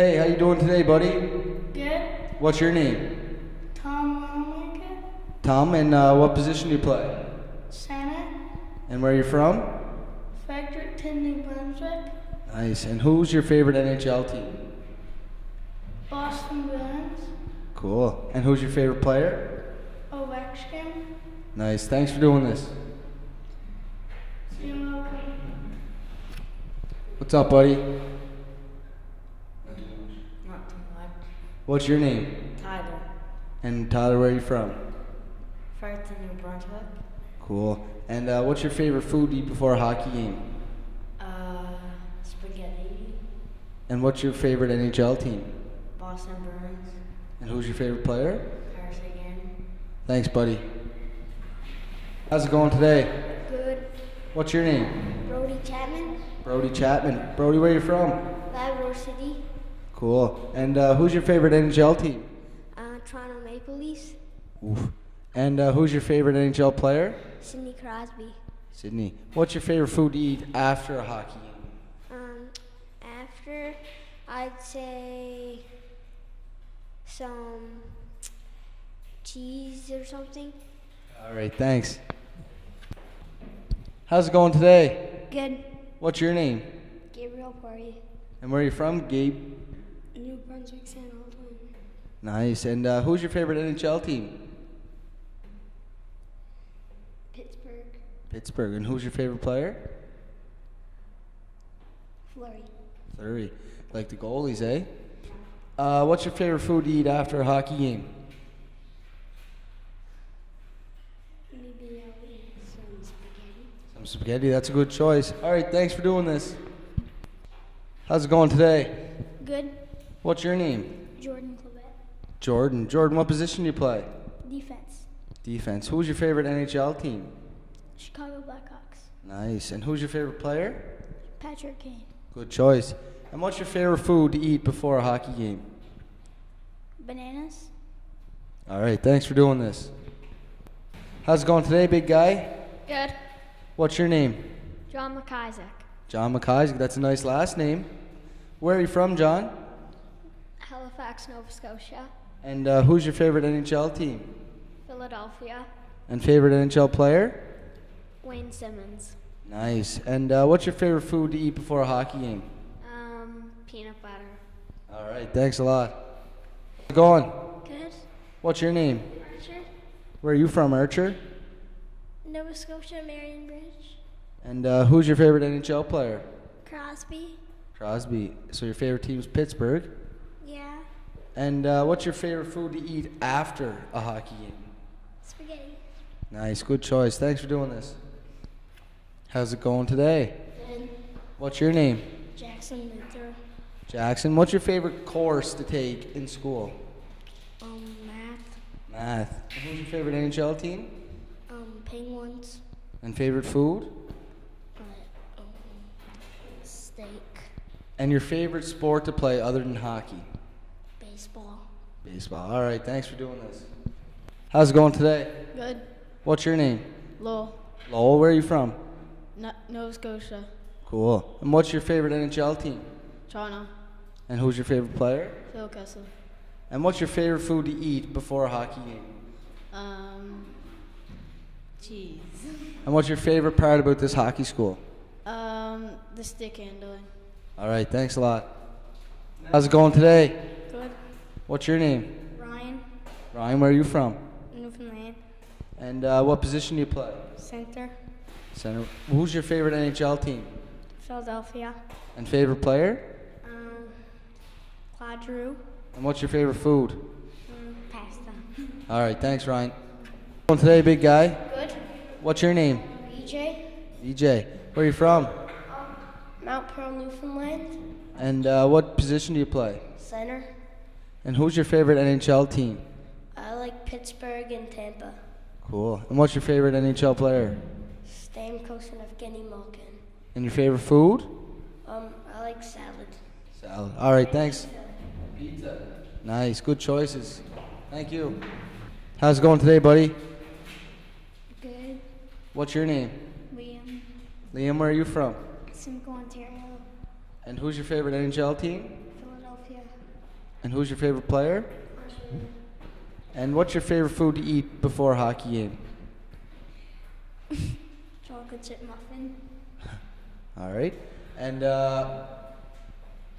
Hey, how you doing today, buddy? Good. What's your name? Tom Longacre. Tom, and uh, what position do you play? Senate. And where are you from? Fredericton, New Brunswick. Nice. And who's your favorite NHL team? Boston Bruins. Cool. And who's your favorite player? Ovechkin. Nice. Thanks for doing this. You're welcome. What's up, buddy? Not too much. What's your name? Tyler. And Tyler, where are you from? Fredericton, New Brunswick. Cool. And uh, what's your favorite food to eat before a hockey game? Uh, spaghetti. And what's your favorite NHL team? Boston Bruins. And who's your favorite player? Paris again. Thanks, buddy. How's it going today? Good. What's your name? Brody Chapman, Brody Chapman. Brody, where are you from? Labrador City, Cool. And uh, who's your favorite NHL team? uh, Toronto Maple Leafs, Oof. And uh, who's your favorite NHL player? Sidney Crosby. Sidney. What's your favorite food to eat after a hockey game? Um, after, I'd say some cheese or something. All right, thanks. How's it going today? Good. What's your name? Gabriel Poirier, And where are you from, Gabe? New Brunswick, San. Nice. And uh, who's your favorite NHL team? Pittsburgh, Pittsburgh. And who's your favorite player? Fleury. Fleury. Like the goalies, eh? Uh, what's your favorite food to eat after a hockey game? Maybe I'll eat some spaghetti. Some spaghetti. That's a good choice. All right, thanks for doing this. How's it going today? Good. What's your name? Jordan Clevet, Jordan. Jordan, what position do you play? defense. Defense. Who's your favorite NHL team? Chicago Blackhawks, Nice. And who's your favorite player? Patrick Kane, Good choice. And what's your favorite food to eat before a hockey game? bananas. All right, thanks for doing this. How's it going today, big guy? Good. What's your name? John McIsaac, John McIsaac. That's a nice last name. Where are you from, John? Halifax, Nova Scotia, And uh, who's your favorite NHL team? Philadelphia, And favorite NHL player? Wayne Simmonds, Nice. And uh, what's your favorite food to eat before a hockey game? um, peanut butter. All right, thanks a lot. How's it going? Good. What's your name? Archer, Where are you from, Archer? Nova Scotia, Marion Bridge, And uh, who's your favorite NHL player? Crosby. Crosby. So your favorite team's Pittsburgh. And uh, what's your favorite food to eat after a hockey game? Spaghetti. Nice, good choice. Thanks for doing this. How's it going today? Good. What's your name? Jackson Luther. Jackson. What's your favorite course to take in school? Um, math. Math. And who's your favorite NHL team? Um, penguins. And favorite food? Uh, um, steak. And your favorite sport to play other than hockey? Baseball. All right, thanks for doing this. How's it going today? Good. What's your name? Lowell, Lowell, where are you from? No- Nova Scotia, Cool. And what's your favorite NHL team? Toronto, And who's your favorite player? Phil Kessel. And what's your favorite food to eat before a hockey game? Um, cheese. And what's your favorite part about this hockey school? Um, the stick handling. All right, thanks a lot. How's it going today? What's your name? Ryan, Ryan, where are you from? Newfoundland, And uh, what position do you play? Center, Center. Who's your favorite NHL team? Philadelphia, And favorite player? um, Claude Giroux, And what's your favorite food? um, pasta. All right, thanks, Ryan. Going today, big guy? Good. What's your name? BJ. EJ. Where are you from? Mount Pearl, Newfoundland. And uh, what position do you play? Center. And who's your favorite NHL team? I like Pittsburgh and Tampa. Cool. And what's your favorite NHL player? Stamkos and Evgeny Malkin. And your favorite food? Um, I like salad. Salad. All right, thanks. Pizza. Nice, good choices. Thank you. How's it going today, buddy? Good. What's your name? Liam. Liam, where are you from? Simcoe, Ontario. And who's your favorite NHL team? And who's your favorite player? And what's your favorite food to eat before a hockey game? Chocolate chip muffin. All right. And uh,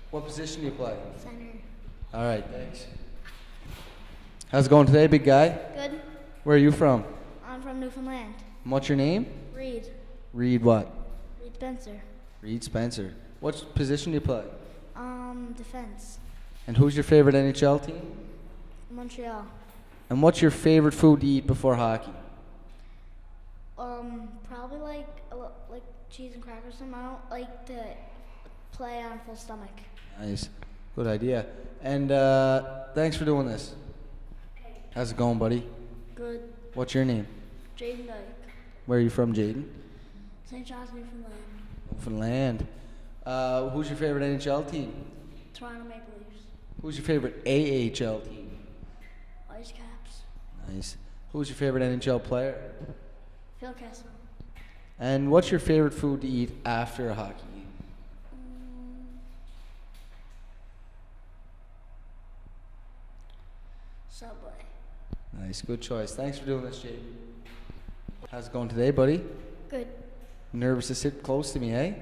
what position do you play? Center. All right, thanks. How's it going today, big guy? Good. Where are you from? I'm from Newfoundland. And what's your name? Reed. Reed what? Reed Spencer. Reed Spencer. What position do you play? Um, defense. And who's your favorite NHL team? Montreal. And what's your favorite food to eat before hockey? Um, probably like like cheese and crackers. I don't like to play on full stomach. Nice. Good idea. And uh, thanks for doing this. How's it going, buddy? Good. What's your name? Jaden Dyke. Where are you from, Jaden? St. John's, Newfoundland. Newfoundland. Uh, who's your favorite NHL team? Toronto Maple Leafs. Who's your favorite AHL team? Ice Caps. Nice. Who's your favorite NHL player? Phil Kessel. And what's your favorite food to eat after a hockey game? Subway. Nice, good choice. Thanks for doing this, Jaden. How's it going today, buddy? Good. Nervous to sit close to me, eh?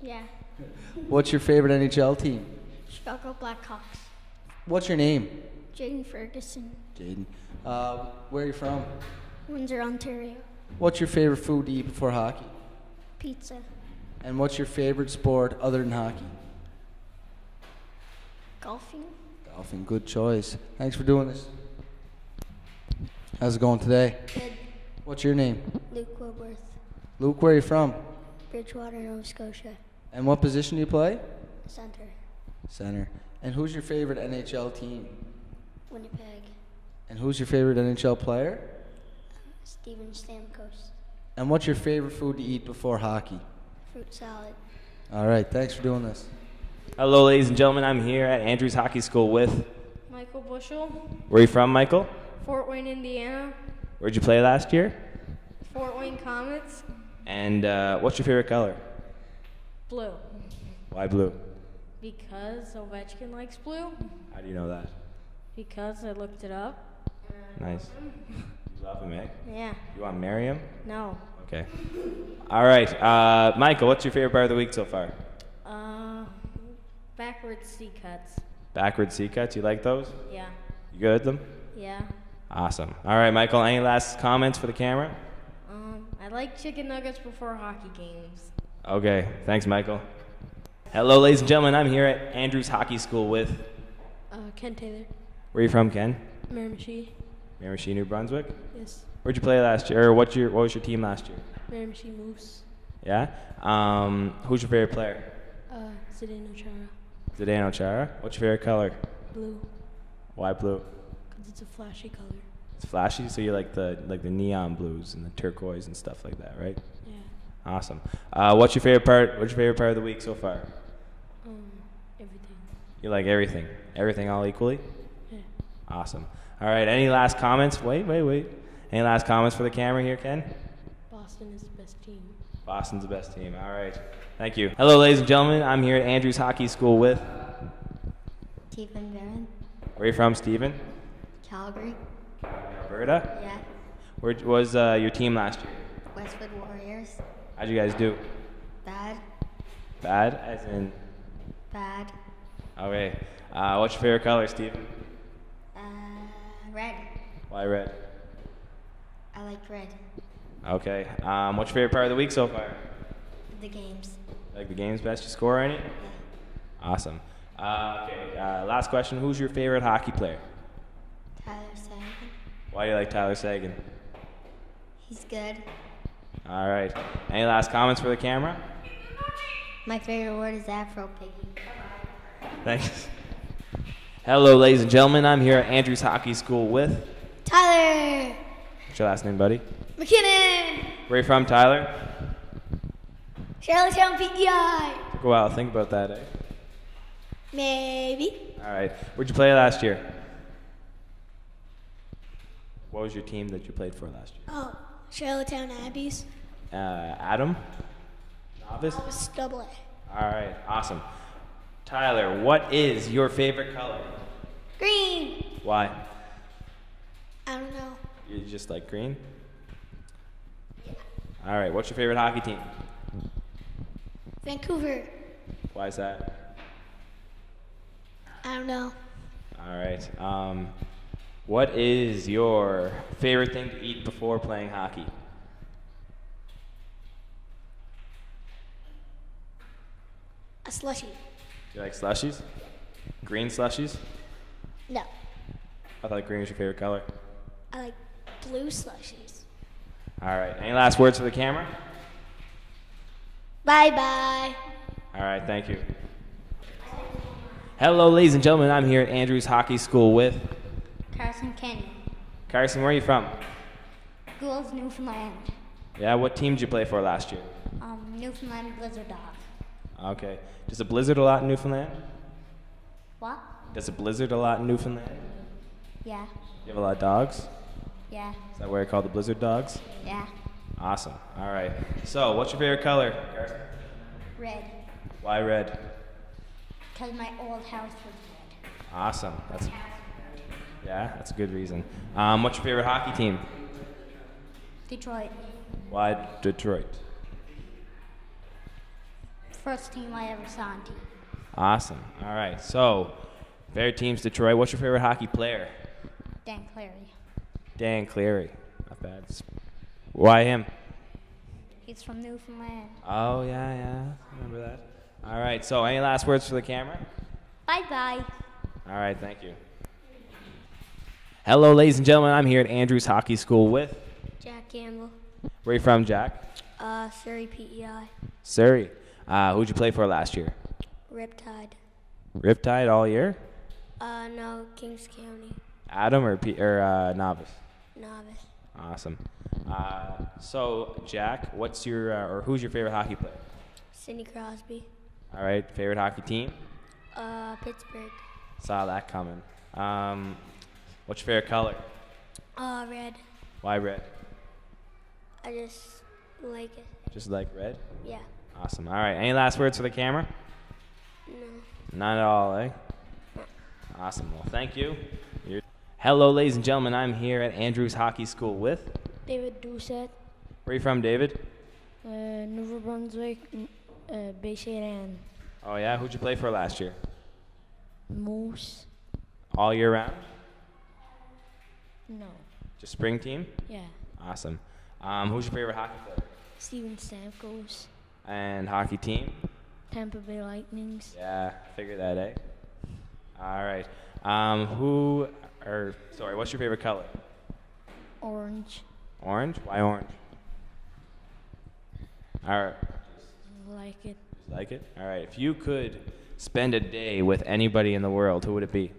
Yeah. What's your favorite NHL team? Chicago Blackhawks. What's your name? Jaden Ferguson. Jaden. Uh, where are you from? Windsor, Ontario. What's your favorite food to eat before hockey? Pizza. And what's your favorite sport other than hockey? Golfing. Golfing, good choice. Thanks for doing this. How's it going today? Good. What's your name? Luke Woodworth. Luke, where are you from? Bridgewater, Nova Scotia. And what position do you play? Center. Center. And who's your favorite NHL team? Winnipeg. And who's your favorite NHL player? Steven Stamkos. And what's your favorite food to eat before hockey? Fruit salad. All right, thanks for doing this. Hello, ladies and gentlemen. I'm here at Andrews Hockey School with. Michael Bushell. Where are you from, Michael? Fort Wayne, Indiana, Where'd you play last year? Fort Wayne Comets, And uh, what's your favorite color? blue. Why blue? Because Ovechkin likes blue. How do you know that? Because I looked it up. Nice. You love him, eh? Yeah. You want to marry him? No. Okay. All right. Uh, Michael, what's your favorite part of the week so far? Uh, backwards C cuts. Backward C cuts. You like those? Yeah. You good at them? Yeah. Awesome. All right, Michael. Any last comments for the camera? Um, I like chicken nuggets before hockey games. Okay. Thanks, Michael. Hello, ladies and gentlemen. I'm here at Andrews Hockey School with. Uh, Ken Taylor, Where are you from, Ken? Miramichi. Miramichi, New Brunswick. Yes. Where'd you play last year? Or what's your what was your team last year? Miramichi Moose. Yeah. Um, who's your favorite player? Uh, Zdeno Chara. Zdeno Chara. What's your favorite color? Blue. Why blue? Because it's a flashy color. It's flashy, so you like the like the neon blues and the turquoise and stuff like that, right? Yeah. Awesome. Uh, what's your favorite part? What's your favorite part of the week so far? Um, everything. You like everything. Everything all equally. Yeah. Awesome. All right. Any last comments? Wait, wait, wait. Any last comments for the camera here, Ken? Boston is the best team. Boston's the best team. All right. Thank you. Hello, ladies and gentlemen. I'm here at Andrews Hockey School with. Stephen Barron. Where are you from, Steven? Calgary. Alberta. Yeah. Where was uh, your team last year? Westwood Warriors. How'd you guys do? Bad. Bad, as in. Bad. Okay. Uh, what's your favorite color, Steven? Uh, red. Why red? I like red. Okay. Um, what's your favorite part of the week so far? The games. Like the game's best? You score any? Yeah. Awesome. Uh, okay. Uh, last question. Who's your favorite hockey player? Tyler Seguin. Why do you like Tyler Seguin? He's good. All right. Any last comments for the camera? My favorite word is Afro Piggy. Thanks. Hello, ladies and gentlemen. I'm here at Andrews Hockey School with. Tyler What's your last name, buddy? McKinnon. Where are you from, Tyler? Charlottetown PEI. Took a while to think about that, eh? Maybe. All right. Where'd you play last year? What was your team that you played for last year? Oh, Charlottetown Abbeys. Uh, Atom? Novice? Was double A. All right. Awesome. Tyler, what is your favorite color? Green. Why? I don't know. You just like green? Yeah. All right. What's your favorite hockey team? Vancouver. Why is that? I don't know. All right. Um, what is your favorite thing to eat before playing hockey? A slushie. Do you like slushies? Green slushies? No. I thought green was your favorite color. I like blue slushies. All right. Any last words for the camera? Bye bye. All right. Thank you. Hello, ladies and gentlemen. I'm here at Andrews Hockey School with Carson Kenny. Carson. Where are you from? Goulds, Newfoundland. Yeah. What team did you play for last year? Um, Newfoundland Blizzard Dog. Okay. Does it blizzard a lot in Newfoundland? What? Does it blizzard a lot in Newfoundland? Yeah. You have a lot of dogs? Yeah. Is that why you're called the blizzard dogs? Yeah. Awesome. All right. So, what's your favorite color? Carson? Red. Why red? Because my old house was red. Awesome. That's yeah, that's a good reason. Um, what's your favorite hockey team? Detroit. Why Detroit? First team I ever saw on TV. Awesome. All right. So, favorite team's Detroit. What's your favorite hockey player? Dan Cleary. Dan Cleary. Not bad. Why him? He's from Newfoundland. Oh yeah, yeah. Remember that. All right. So, any last words for the camera? Bye bye. All right. Thank you. Hello, ladies and gentlemen. I'm here at Andrews Hockey School with. Jack Campbell. Where are you from, Jack? Uh, Surrey PEI. Surrey. Uh, who'd you play for last year? Riptide. Riptide all year? Uh, no, Kings County. Atom or P- or uh, novice? Novice. Awesome. Uh, so, Jack, what's your uh, or who's your favorite hockey player? Sidney Crosby. All right, favorite hockey team? Uh, Pittsburgh. Saw that coming. Um, what's your favorite color? Uh, red. Why red? I just like it. Just like red? Yeah. Awesome. All right. Any last words for the camera? No. None at all, eh? Awesome. Well, thank you. You're- Hello, ladies and gentlemen. I'm here at Andrews Hockey School with. David Doucette. Where are you from, David? Uh, New Brunswick. Uh, Bayshade Oh yeah. Who'd you play for last year? Moose. All year round? No. Just spring team? Yeah. Awesome. Um, who's your favorite hockey player? Steven Stamkos. And hockey team? Tampa Bay Lightnings. Yeah, figure that, eh? All right. Um, who, or sorry, what's your favorite color? Orange. Orange. Why orange? All right. Like it. Just like it. All right. If you could spend a day with anybody in the world, who would it be?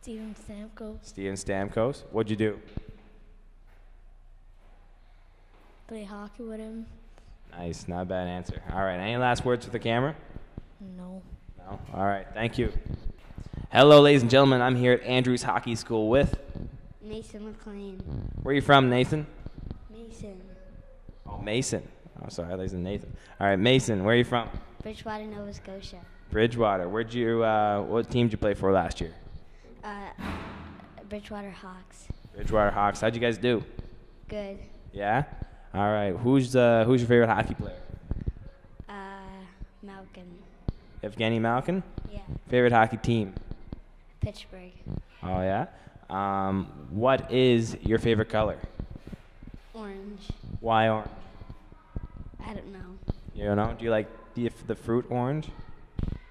Steven Stamkos. Steven Stamkos. What'd you do? Play hockey with him. Nice. Not a bad answer. All right. Any last words for the camera? No. No. All right. Thank you. Hello, ladies and gentlemen. I'm here at Andrews Hockey School with. Mason McLean. Where are you from, Nathan? Mason. Oh, Mason. Oh, sorry. You said Nathan. All right, Mason. Where are you from? Bridgewater, Nova Scotia. Bridgewater. Where'd you? Uh, what team did you play for last year? Uh, Bridgewater Hawks. Bridgewater Hawks. How'd you guys do? Good. Yeah. All right. Who's uh, who's your favorite hockey player? Uh, Malkin. Evgeny Malkin. Yeah. Favorite hockey team? Pittsburgh. Oh yeah. Um, what is your favorite color? Orange. Why orange? I don't know. You don't know? Do you like the the fruit orange?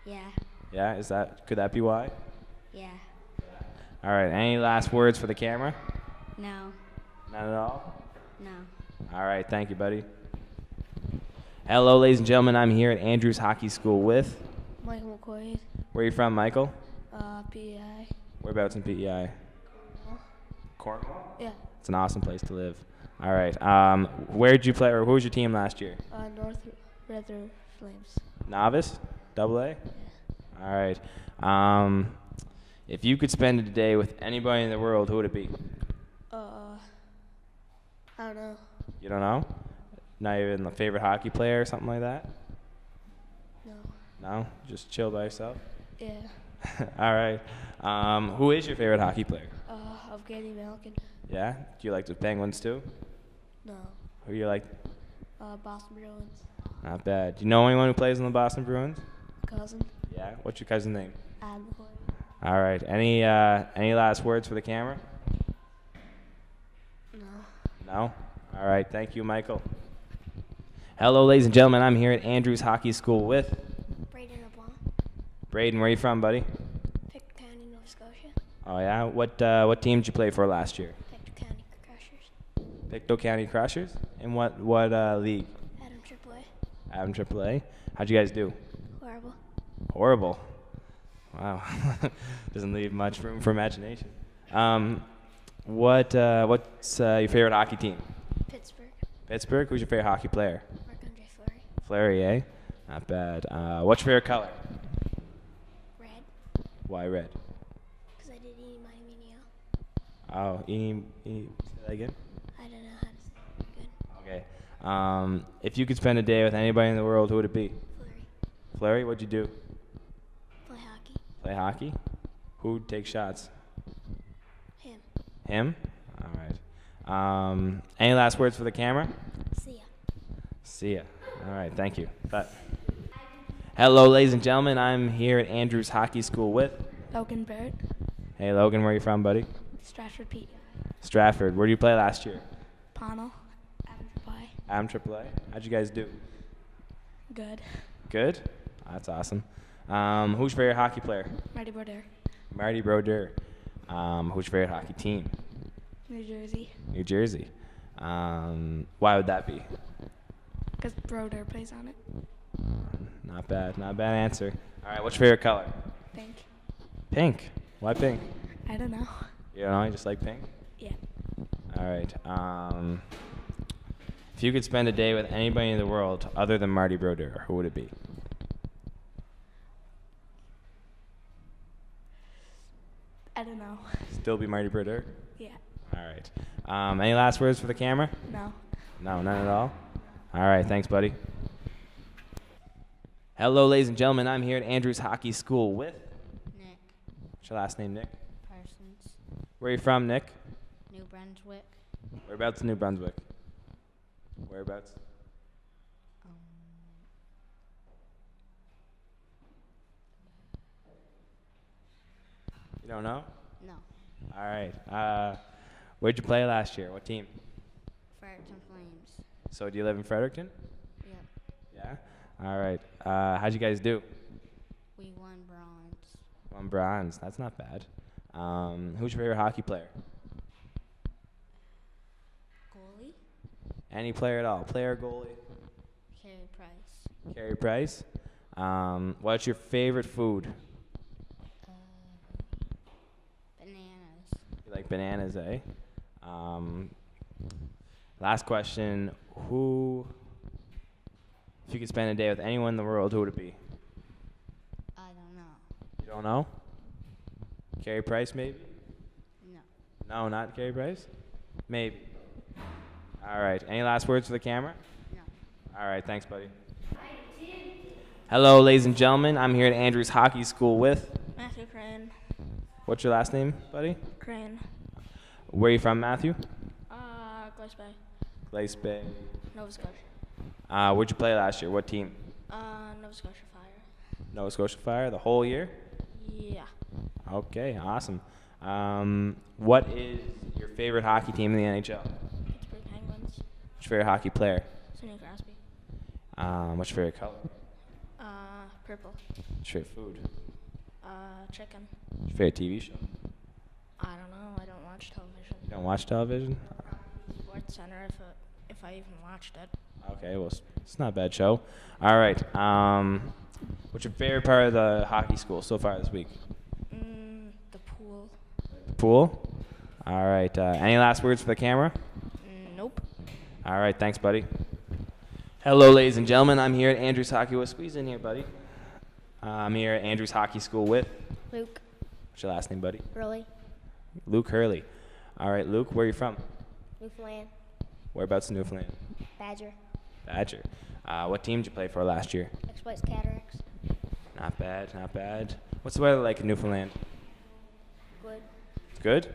Yeah. Yeah. Is that could that be why? Yeah. All right. Any last words for the camera? No. Not at all. No. All right. Thank you, buddy. Hello, ladies and gentlemen. I'm here at Andrews Hockey School with. Michael McQuaid. Where are you from, Michael? Uh, PEI. Whereabouts in PEI? Cornwall. Yeah. It's an awesome place to live. All right. Um, where did you play, or who was your team last year? Uh, North River Flames. Novice, double A. All right. Um, if you could spend a day with anybody in the world, who would it be? Uh, I don't know. You don't know? Not even the favorite hockey player or something like that? No. No? Just chill by yourself? Yeah. All right. Um, who is your favorite hockey player? Uh, Evgeny Malkin. Yeah. Do you like the Penguins too? No. Who you like? Uh, Boston Bruins. Not bad. Do you know anyone who plays in the Boston Bruins? Cousin. Yeah. What's your cousin's name? Adam. All right. Any uh, any last words for the camera? No. No? All right. Thank you, Michael. Hello, ladies and gentlemen. I'm here at Andrews Hockey School with Braden LeBlanc, Braden. Where are you from, buddy? Pictou County, Nova Scotia. Oh yeah. What uh, what team did you play for last year? Pictou County Crushers. Pictou County Crushers. In what what uh, league? Atom AAA. Atom AAA. How'd you guys do? Horrible. Horrible. Wow. Doesn't leave much room for imagination. Um, what uh, what's uh, your favorite hockey team? Pittsburgh. Pittsburgh. Who's your favorite hockey player? Marc Andre Fleury. Fleury, eh? Not bad. Uh, what's your favorite color? Red. Why red? Because I did eat my Minio. Oh, Eni, Eni, say that again. I don't know how to say it. Good. Okay. Um, if you could spend a day with anybody in the world, who would it be? Fleury. Fleury, what'd you do? Play hockey. Who'd take shots? Him. Him? All right. Um, any last words for the camera? See ya. See ya. All right, thank you. But hello, ladies and gentlemen. I'm here at Andrews Hockey School with. Logan Barrett. Hey, Logan, where are you from, buddy? Stratford Pete. Stratford. Where did you play last year? Pownal. Atom Pie. Atom AAA. How'd you guys do? Good. Good. That's awesome. Um, who's your favorite hockey player? Marty Brodeur. Marty Brodeur. Um, who's your favorite hockey team? New Jersey. New Jersey. Um, why would that be? Because Brodeur plays on it. Not bad. Not a bad answer. All right. What's your favorite color? Pink. Pink. Why pink? I don't know. You know, you just like pink. Yeah. All right. Um, if you could spend a day with anybody in the world other than Marty Brodeur, who would it be? I don't know. Still be Marty Brodeur? Yeah. All right. Um, any last words for the camera? No. No, none at all. All right. Thanks, buddy. Hello, ladies and gentlemen. I'm here at Andrews Hockey School with. Nick What's your last name, Nick? Parsons, Where are you from, Nick? New Brunswick. Whereabouts in New Brunswick? Whereabouts? You don't know? no, All right. Uh, where'd you play last year? What team? Fredericton Flames. So, do you live in Fredericton? Yep. Yeah. All right. Uh, how'd you guys do? We won bronze. Won bronze. That's not bad. Um, who's your favorite hockey player? Goalie, Any player at all? Player, goalie? Carey Price. Carey Price. Um, what's your favorite food? Uh, bananas. You like bananas, eh? Um, last question. Who, if you could spend a day with anyone in the world, who would it be? I don't know. You don't know? Carey Price, maybe? No. No, not Carey Price? Maybe. All right. Any last words for the camera? No. All right. Thanks, buddy. Hello, ladies and gentlemen. I'm here at Andrews Hockey School with. Matthew Crane. What's your last name, buddy? Crane. Where are you from, Matthew? Uh, Glace Bay. Glace Bay. Nova Scotia. Uh, where'd you play last year? What team? Uh, Nova Scotia Fire. Nova Scotia Fire. The whole year? Yeah. Okay, awesome. Um, what is your favorite hockey team in the NHL? Pittsburgh Penguins. What's your favorite hockey player? Sidney Crosby. Um, what's your favorite color? Uh, purple. What's your favorite food? Uh, chicken. What's your favorite TV show? I don't know. I don't watch television. You don't watch television? Sports Center, if, it, if I even watched it. Okay, well, it's, it's not a bad show. All right. Um, what's your favorite part of the hockey school so far this week? Mm, the pool. The pool. All right. Uh, any last words for the camera? Nope. All right. Thanks, buddy. Hello, ladies and gentlemen. I'm here at Andrews Hockey. Well, squeeze in here, buddy. Uh, I'm here at Andrews Hockey School with. Luke. What's your last name, buddy? Really? Luke Hurley. All right, Luke. Where are you from? Newfoundland. Whereabouts in Newfoundland? Badger. Badger. Uh, what team did you play for last year? Exploits Cataracts. Not bad. Not bad. What's the weather like in Newfoundland? Good. Good?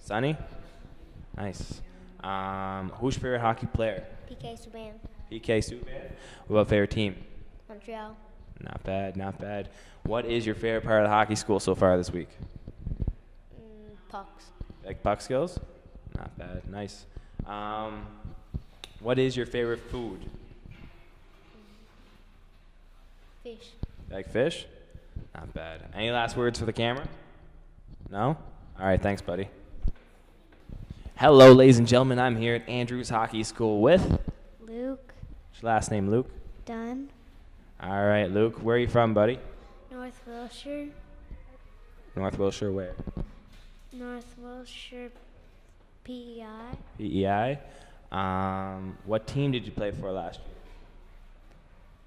Sunny? Nice. Um, who's your favorite hockey player? PK Subban. PK Subban. What about favorite team? Montreal. Not bad, not bad. What is your favorite part of the hockey school so far this week? Mm, pucks. Like puck skills? Not bad, nice. Um, what is your favorite food? Fish. Like fish? Not bad. Any last words for the camera? No? All right, thanks, buddy. Hello, ladies and gentlemen. I'm here at Andrews Hockey School with. Luke. What's your last name, Luke? Dunn, All right, Luke. Where are you from, buddy? North Wiltshire, North Wiltshire, where? North Wiltshire, PEI, PEI. Um, what team did you play for last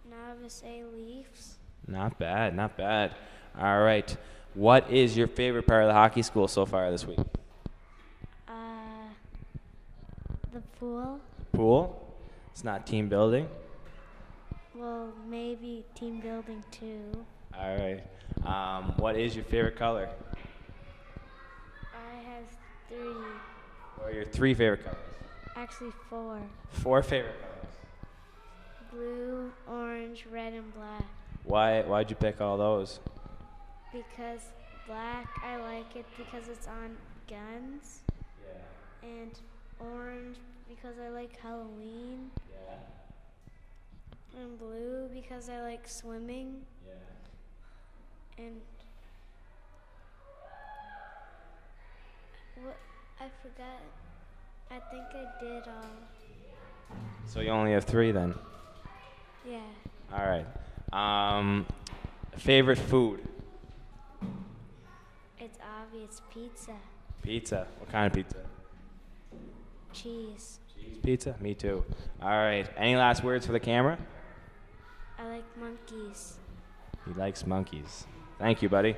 year? Novice A Leafs, Not bad, not bad. All right. What is your favorite part of the hockey school so far this week? uh, the pool. Pool? It's not team building. Well, maybe team building too. All right. Um, what is your favorite color? I have three, What are your three favorite colors? actually four: Four favorite colors. blue, orange, red, and black. Why? Why'd you pick all those? Because black, I like it because it's on guns, Yeah. and orange because I like Halloween, Yeah. And blue because I like swimming, Yeah. and what I forgot. I think I did all. So you only have three then. Yeah, All right. Um, favorite food? it's obvious. Pizza, Pizza. What kind of pizza? cheese. Cheese pizza. Me too. All right. Any last words for the camera? I like monkeys. He likes monkeys. Thank you, buddy.